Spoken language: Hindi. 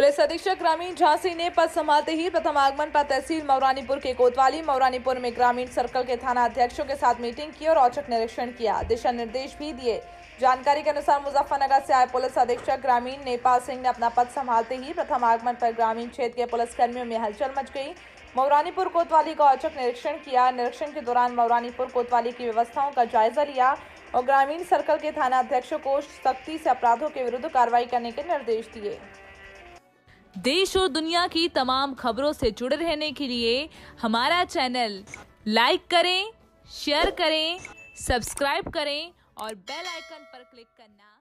अधीक्षक ग्रामीण झांसी ने पद संभालते ही प्रथम आगमन पर तहसील मौरानीपुर के कोतवाली, मौरानीपुर में ग्रामीण सर्कल के थाना अध्यक्षों के साथ मीटिंग की और औचक निरीक्षण किया। दिशा निर्देश भी दिए। जानकारी के अनुसार मुजफ्फरनगर से आए पुलिस अधीक्षक ग्रामीण नेपाल सिंह ने अपना पद संभालते ही प्रथम आगमन पर ग्रामीण क्षेत्र के पुलिसकर्मियों में हलचल मच गई। मौरानीपुर कोतवाली का औचक निरीक्षण किया। निरीक्षण के दौरान मौरानीपुर कोतवाली की व्यवस्थाओं का जायजा लिया और ग्रामीण सर्कल के थाना अध्यक्षों को सख्ती से अपराधों के विरुद्ध कार्रवाई करने के निर्देश दिए। देश और दुनिया की तमाम खबरों से जुड़े रहने के लिए हमारा चैनल लाइक करें, शेयर करें, सब्सक्राइब करें और बेल आइकन पर क्लिक करना